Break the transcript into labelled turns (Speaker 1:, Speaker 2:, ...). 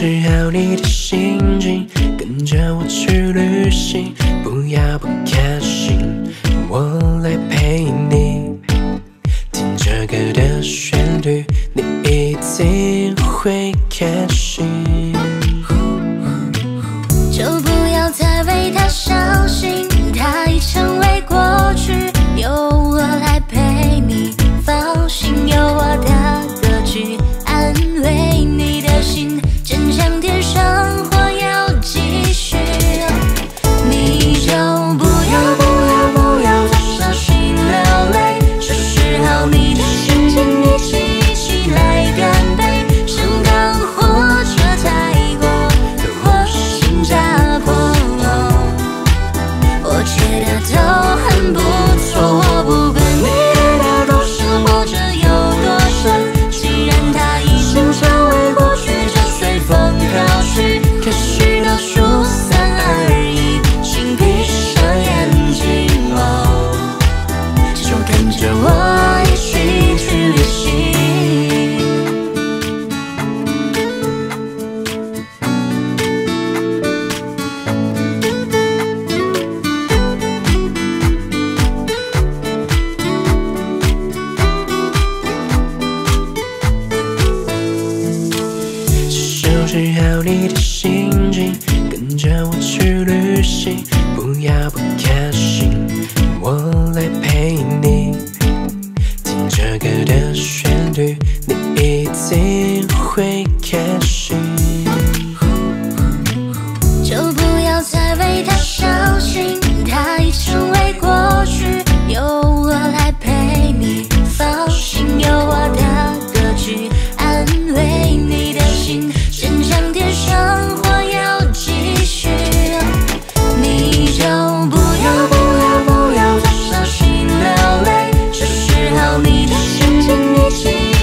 Speaker 1: 治好你的心情跟着我去旅行不要不开心我来陪你。听着歌的旋律你一
Speaker 2: 去旅行
Speaker 1: 不要不开心我来陪你。听着歌的旋律
Speaker 2: watching